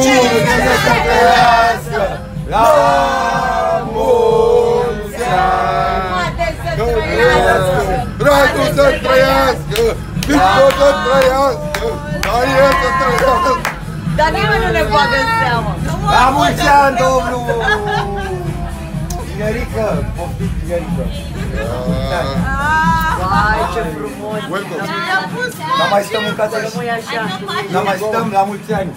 encargue. Radu să trăiască! Victor să trăiască! Daniel să trăiască! Dar nimeni nu ne bagă în seamă. La mulți ani, domnul! Tinerică, poftim tinerică. Vai, ce frumos. Welcome! Dar mai stăm în casă Rămâi așa. Dar mai stăm la mulți ani.